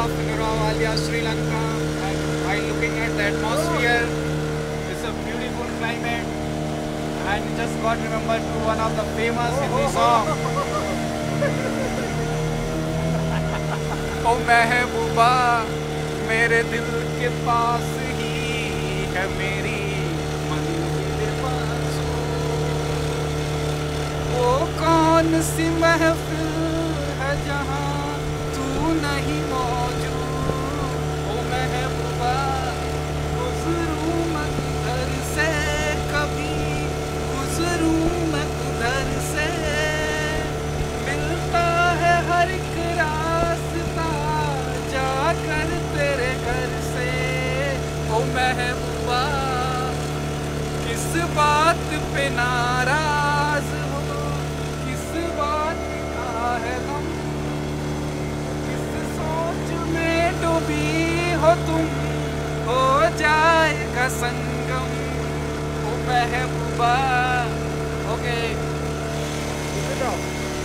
of Nuravalia, Sri Lanka. And while looking at the atmosphere, it's a beautiful climate. And just got remembered to one of the famous Hindi song. ओ महबूबा मेरे दिल के पास ही है मेरी महबूबा, किस बात पे नाराज़ हो? किस बात का है गम? किस सोच में डूबी हो तुम? हो जाएगा संगम? ओ महबूबा ओके up.